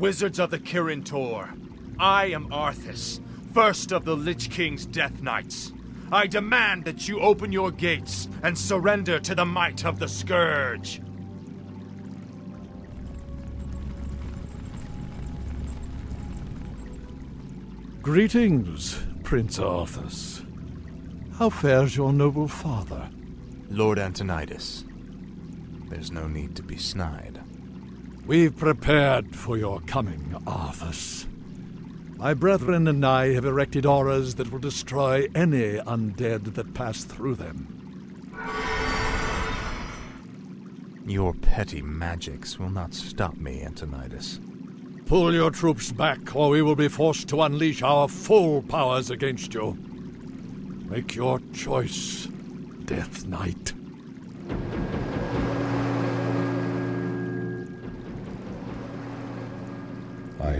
Wizards of the Kirin Tor, I am Arthas, first of the Lich King's Death Knights. I demand that you open your gates and surrender to the might of the Scourge. Greetings, Prince Arthas. How fares your noble father? Lord Antonidas. There's no need to be snide. We've prepared for your coming, Arthas. My brethren and I have erected auras that will destroy any undead that pass through them. Your petty magics will not stop me, Antonidas. Pull your troops back, or we will be forced to unleash our full powers against you. Make your choice, Death Knight.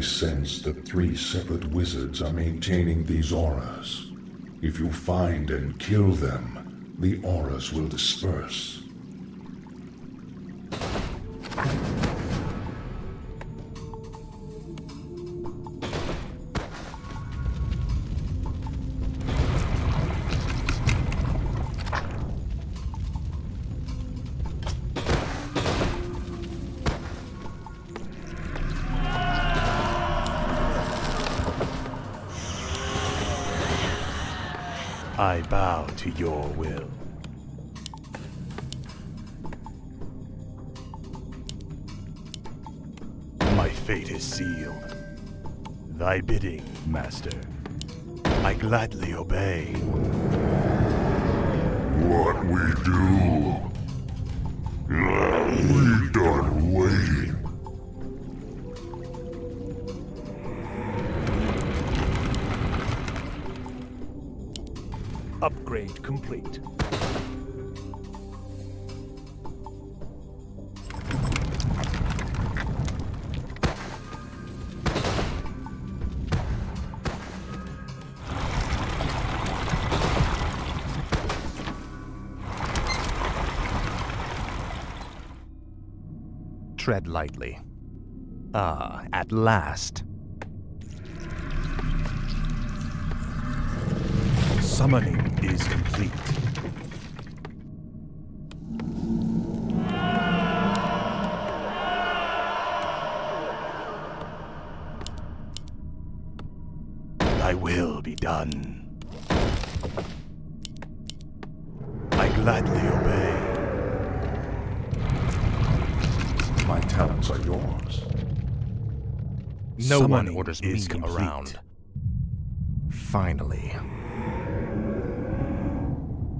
I sense that three separate wizards are maintaining these auras. If you find and kill them, the auras will disperse. Master. I gladly obey. What we do? We done waiting. Upgrade complete. Tread lightly. Ah, at last. Summoning is complete. No one orders me is complete. around. Finally.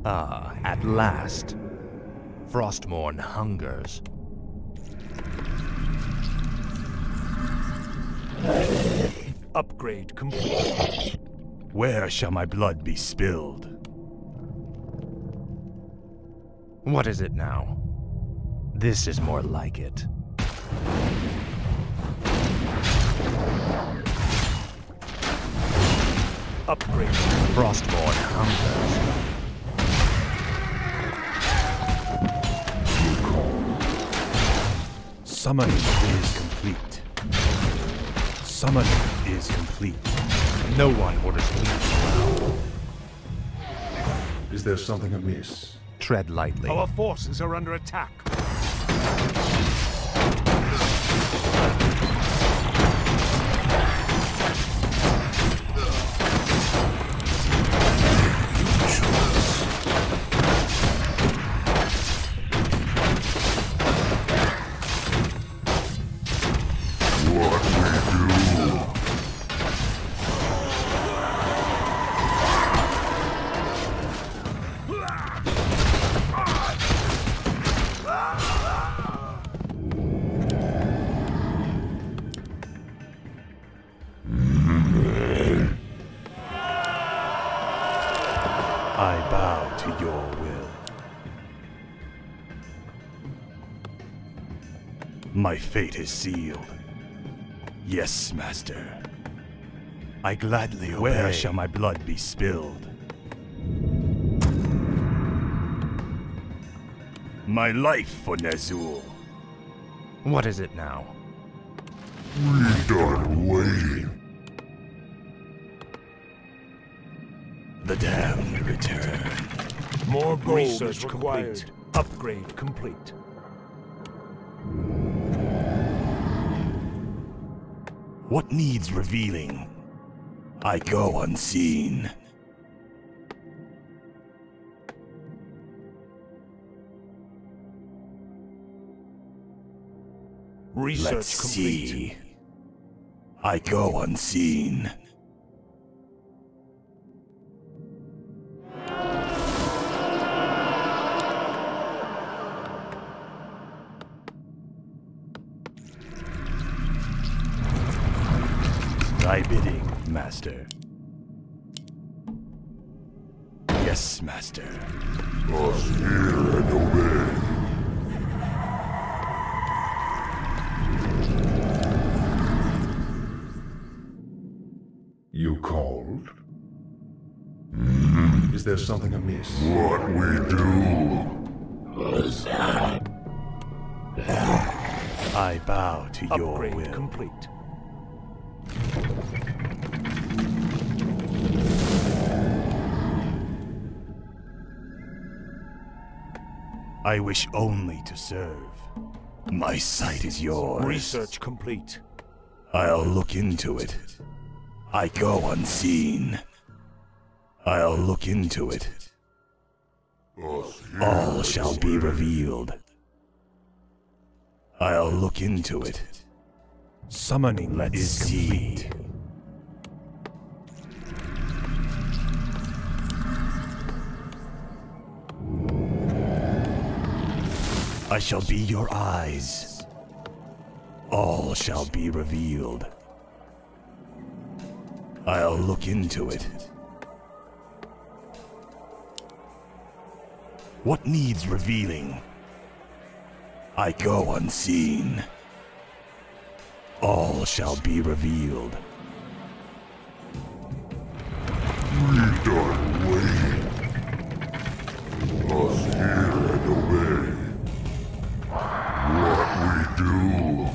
Ah, at last. Frostmourne hungers. Upgrade complete. Where shall my blood be spilled? What is it now? This is more like it. Upgrade. Frostmourne hungers. Summoning is complete. Summoning is complete. No one orders me around. Is there something amiss? Tread lightly. Our forces are under attack. My fate is sealed. Yes, Master. I gladly obey. Where shall my blood be spilled? My life for Ner'zhul. What is it now? We've done waiting. The damned return. More gold Research is required. complete. Upgrade complete. What needs revealing? I go unseen. Research Let's complete. see. I go unseen. Master. Us hear and obey. You called? Hmm. Is there something amiss? What we do? I bow to your Upgrade will. complete. I wish only to serve. My sight is yours. Research complete. I'll look into it. I go unseen. I'll look into it. All shall be revealed. I'll look into it. Summoning is see. complete. Shall be your eyes. All shall be revealed. I'll look into it. What needs revealing? I go unseen. All shall be revealed. Waiting. Us hear do?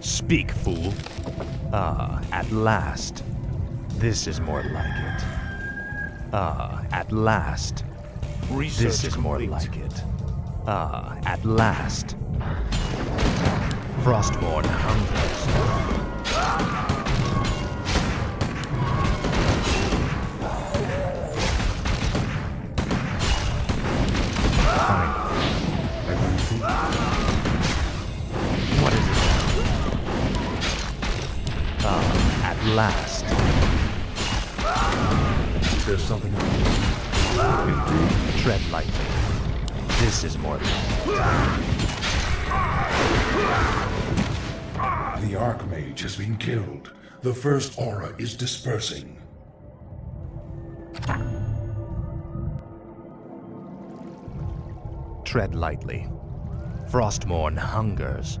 Speak, fool. Ah, at last. This is more like it. Ah, at last. Research This is more complete. like it. Ah, at last. Frostmourne hungers. What is it? Ah, at last. There's something amiss? Tread lightly. This is more like The Archmage has been killed. The first aura is dispersing. Tread lightly. Frostmourne hungers.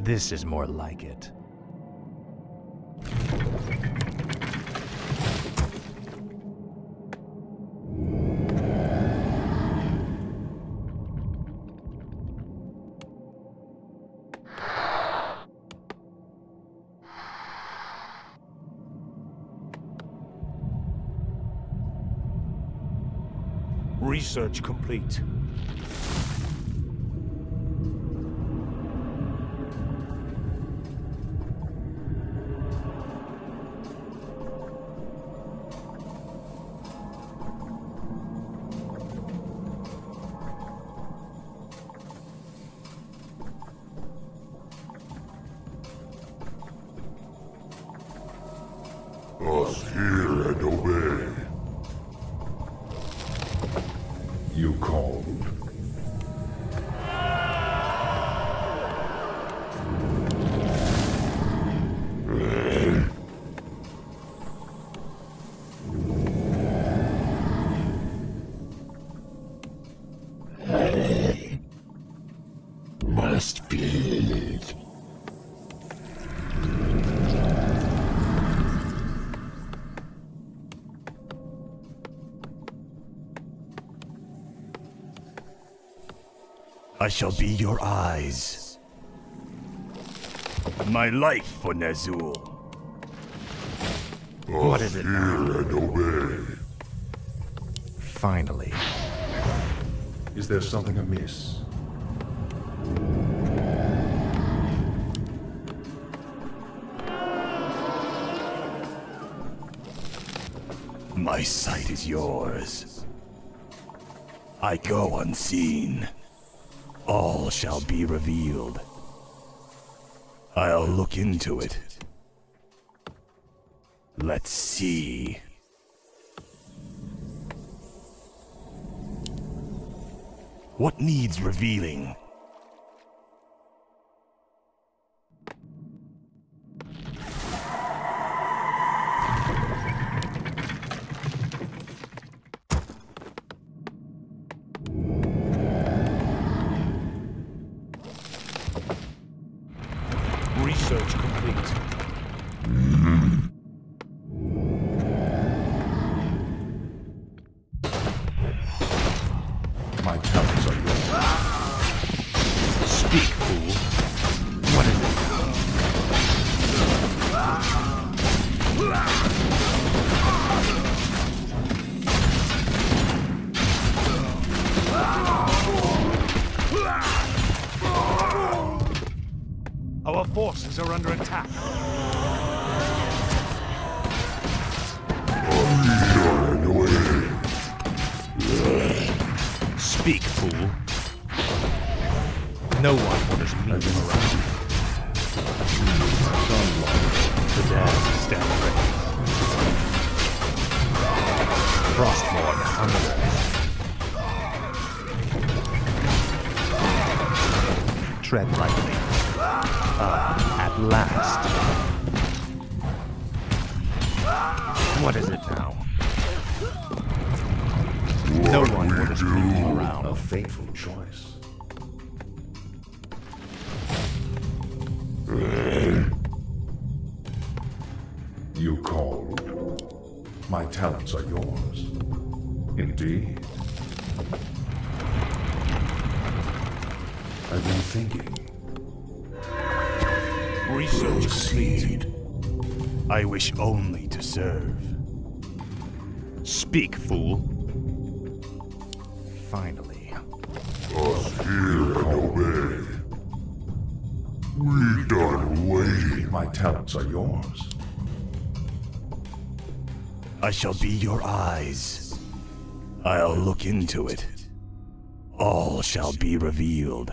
This is more like it. Research complete. I shall be your eyes. My life for Ner'zhul. What is it now? And obey. Finally. Is there something amiss? My sight is yours. I go unseen. All shall be revealed. I'll look into it. Let's see. What needs revealing? Research complete. One orders me around. A fateful choice. You called. My talents are yours. Indeed. I've been thinking. Research complete. I wish only to serve. Speak, fool. Finally. Us Hear and obey. We done waiting. My talents are yours. I shall be your eyes. I'll look into it. All shall be revealed.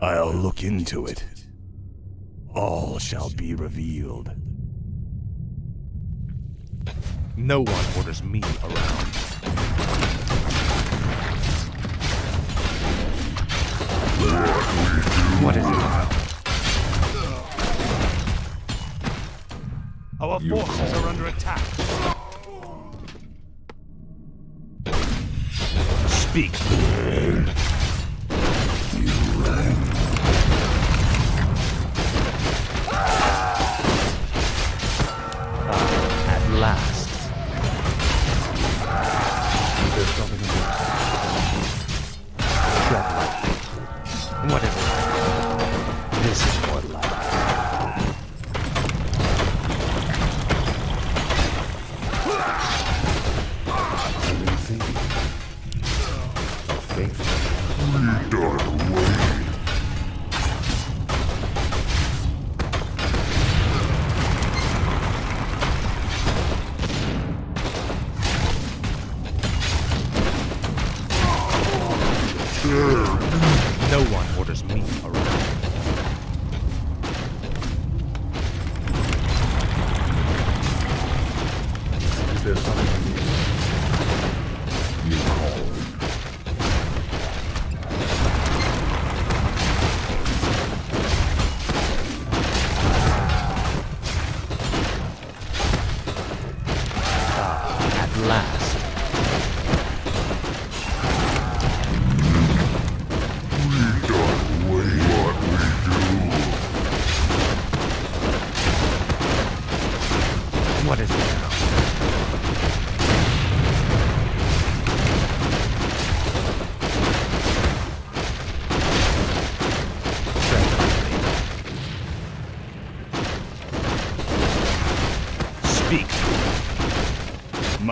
I'll look into it. All shall be revealed. No one orders me around. What is it? Our You forces call. are under attack. Speak.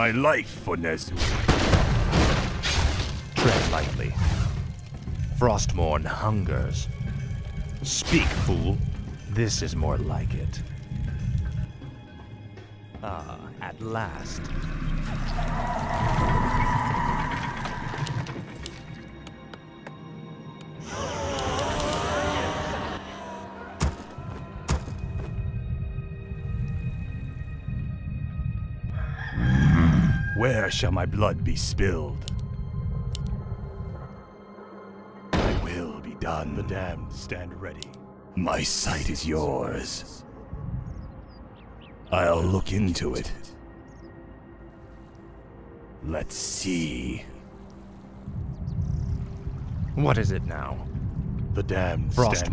My life for Ner'zhul. Tread lightly. Frostmourne hungers. Speak, fool. This is more like it. Ah, at last. Where shall my blood be spilled? My will be done. The damned stand ready. My sight is yours. I'll look into it. Let's see. What is it now? The damned stand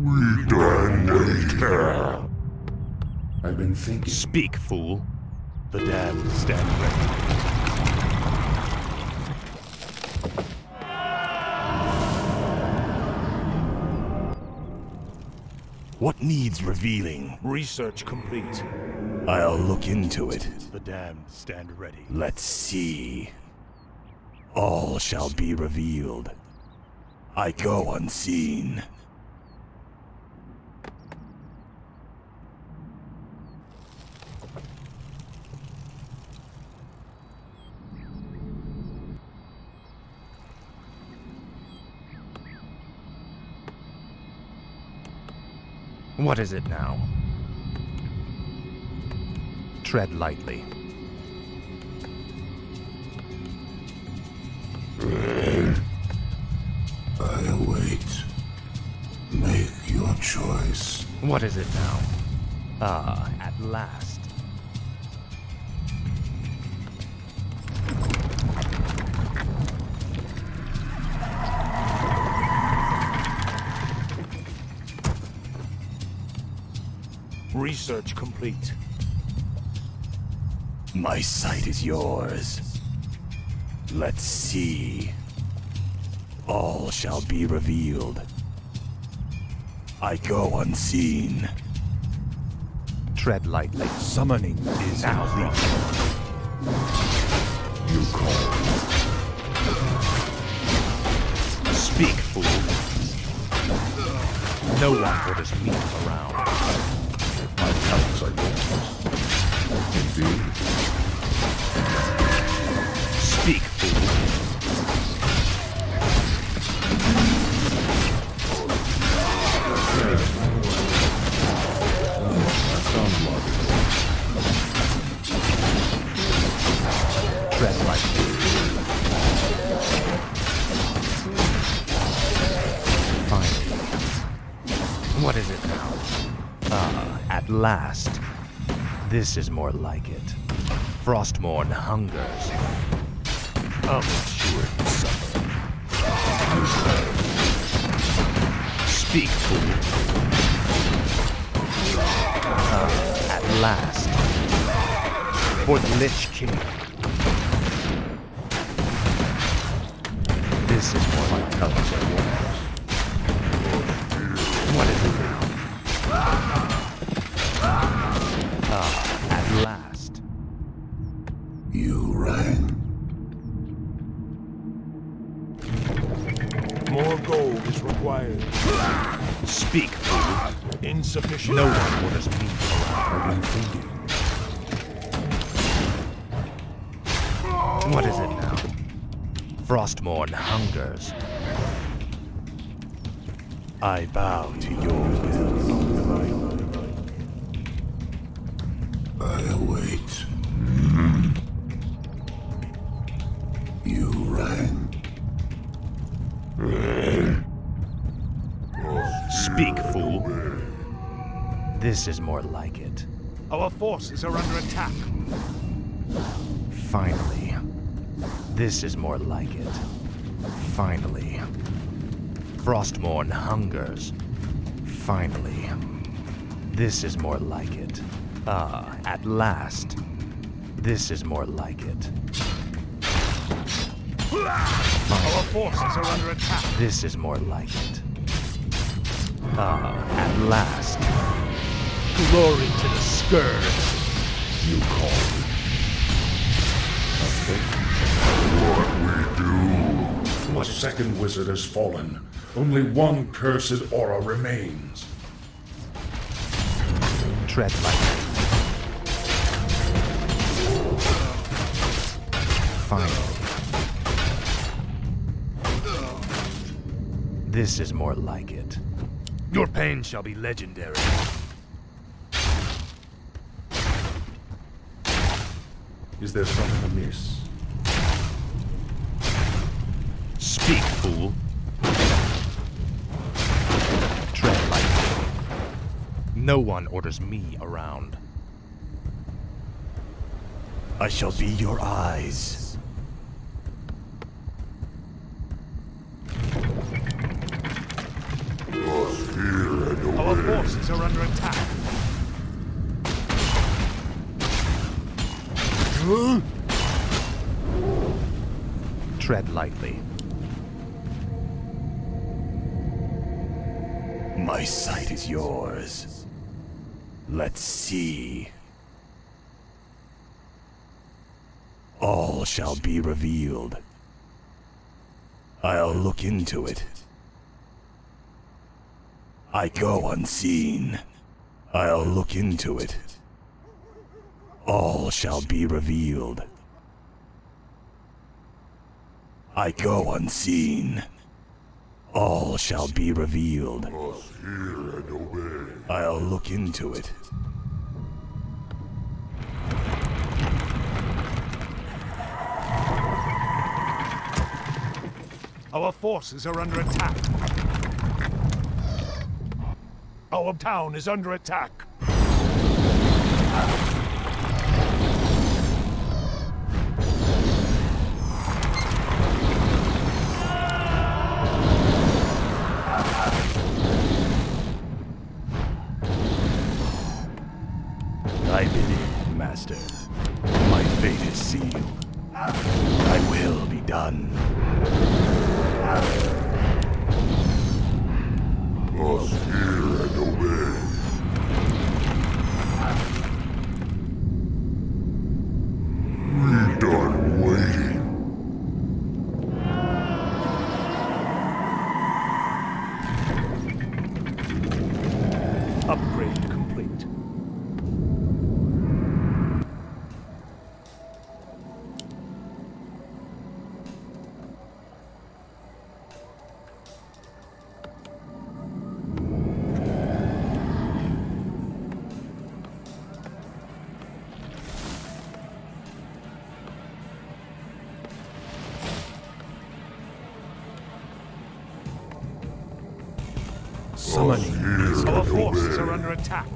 Frostmourne ready. hungers. I've been thinking. Speak, fool. The damned stand ready. What needs revealing? Research complete. I'll look into it. The damned stand ready. Let's see. All shall be revealed. I go unseen. What is it now? Tread lightly. I await. Make your choice. What is it now? Ah, at last. Research complete. My sight is yours. Let's see. All shall be revealed. I go unseen. Tread lightly. Summoning is complete. You call. Speak, fool. No one orders me around. My talents This is more like it. Frostmourne hungers. Make sure suffer. Speak, fool. Ah, at last. For the Lich King. Gold required. Speak, fool. Insufficient. No one orders me I've been thinking. What is it now? Frostmourne hungers. I bow to your will. I await. You rang. This is more like it. Our forces are under attack. Finally. This is more like it. Finally. Frostmourne hungers. Finally. This is more like it. Ah, at last. This is more like it. Our forces are under attack. This is more like it. Ah, at last. Glory to the Scourge. You call me. A. What we do? The second wizard has fallen. Only one cursed aura remains. Tread lightly. Finally. This is more like it. Your pain shall be legendary. Is there something amiss? Speak, fool. Tread lightly. No one orders me around. I shall be your eyes. Our forces are under attack. Tread lightly. My sight is yours. Let's see. All shall be revealed. I'll look into it. I go unseen. I'll look into it. All shall be revealed. I go unseen. All shall be revealed. I'll look into it. Our forces are under attack. Our town is under attack. Summoning. Our forces are under attack.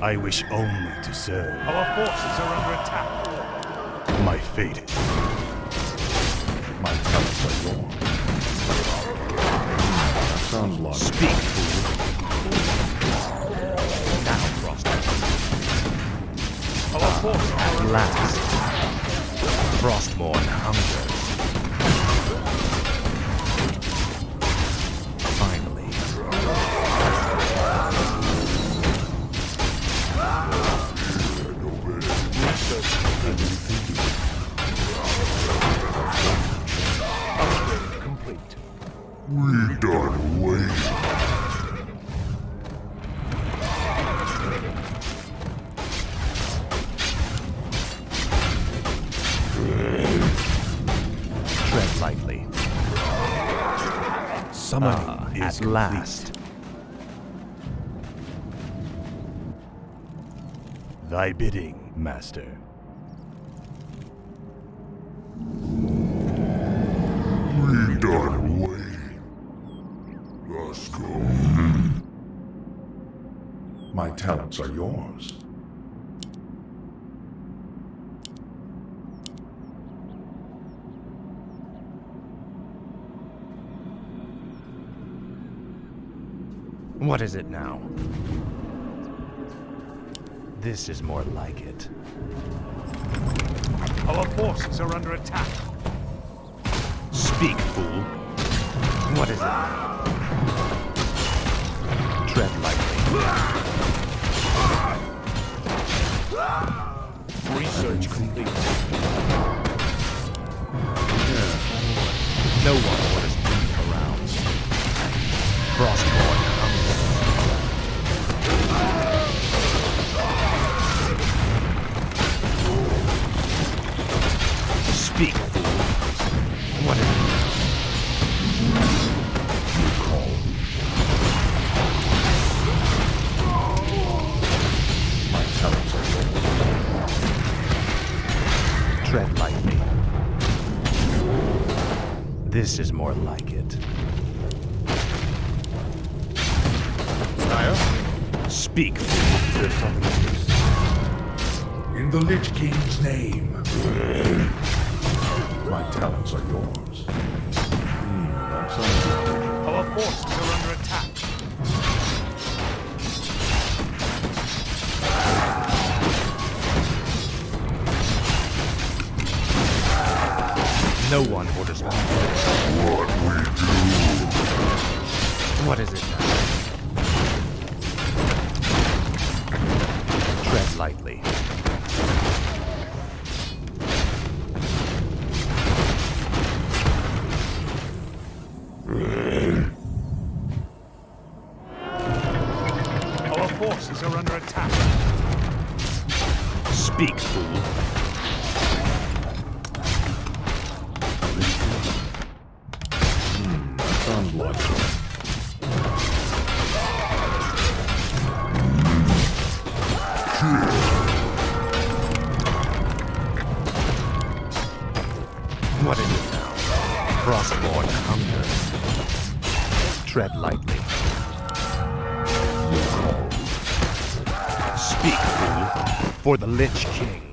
I wish only to serve. Our forces are under attack. My fate. Last. Thy bidding, Master. We done waiting. Let's go. My talents are yours. What is it now? This is more like it. Our forces are under attack. Speak, fool. What is it? Tread lightly. Research complete. No one orders around. Frostmourne This is more like it. Sire, Speak, fool. there's something amiss. In the Lich King's name. My talents are yours. Hmm, that sounds good. Oh, Our forces are under attack. No one orders me. What we do. What is it? Tread lightly. What is it now? Frostmourne hunger. Tread lightly. Speak, fool, for the Lich King.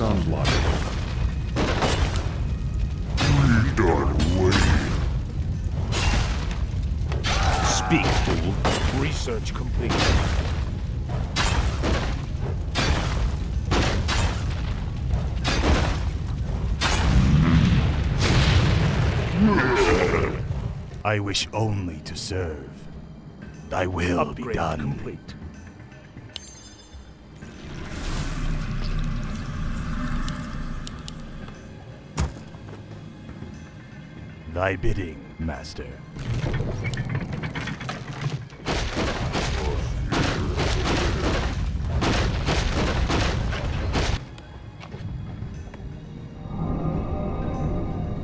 That sounds logical. We done waiting. Speak, fool. Research complete. I wish only to serve. Thy will be done. complete. Thy bidding, master.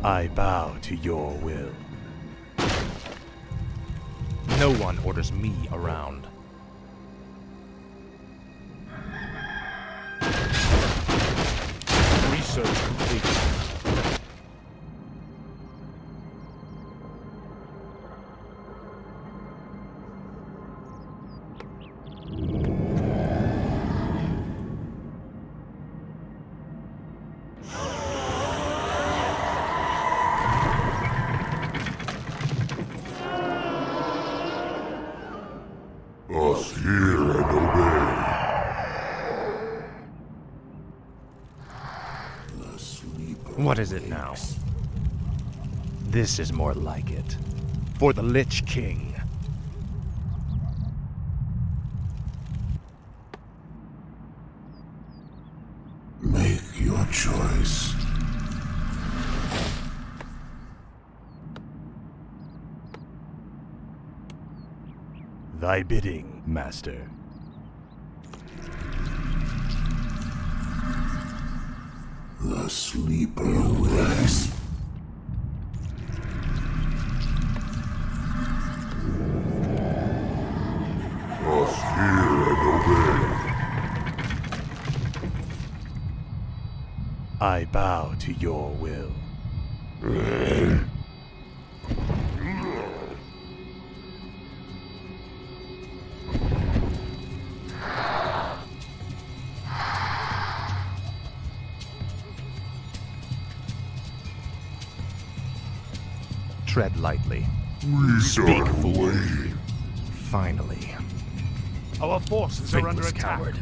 I bow to your will. No one orders me around. What is it now? This is more like it. For the Lich King. Make your choice. Thy bidding, master. The sleeper rests. Us hear and obey. I bow to your will. Lightly. We Speak, done Finally. Our forces are under attack. coward.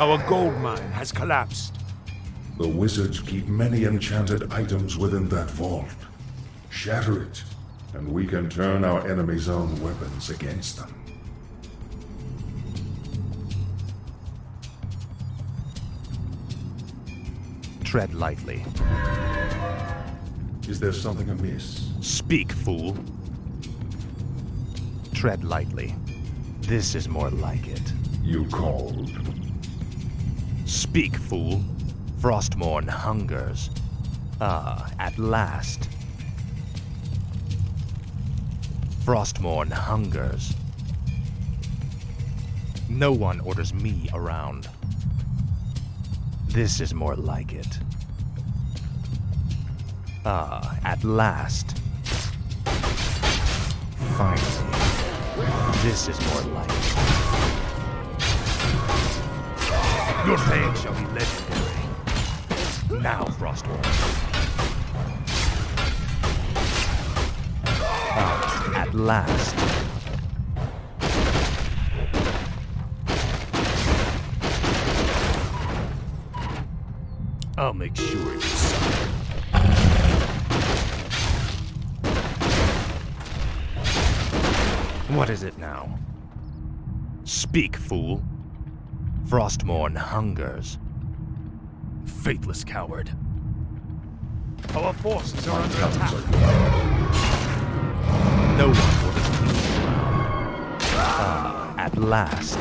Our gold mine has collapsed. The wizards keep many enchanted items within that vault. Shatter it, and we can turn our enemy's own weapons against them. Tread lightly. Is there something amiss? Speak, fool. Tread lightly. This is more like it. You called. Speak, fool. Frostmourne hungers. Ah, at last. Frostmourne hungers. No one orders me around. This is more like it. Ah, at last. Finally. This is more like it. Your fame shall be legendary. Now, Frostmourne. Ah, at last. I'll make sure you suffer. What is it now? Speak, fool. Frostmourne hungers. Faithless coward. Our forces are under attack. No one. Ah, at last.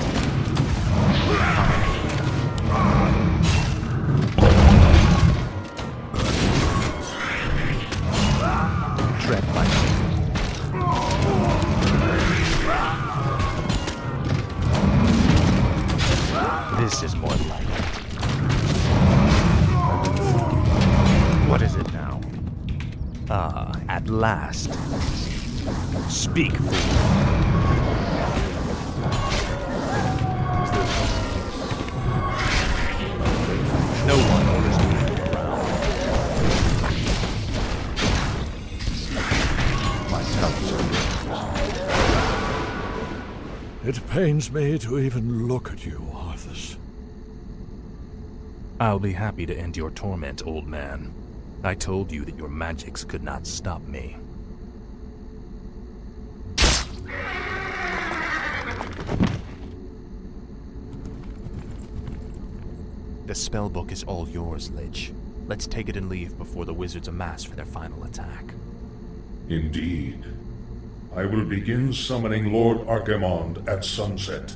Last. Speak, fool. Is there something amiss? No one orders me around. My scouts. It pains me to even look at you, Arthas. I'll be happy to end your torment, old man. I told you that your magics could not stop me. The spellbook is all yours, Lich. Let's take it and leave before the wizards amass for their final attack. Indeed. I will begin summoning Lord Archimonde at sunset.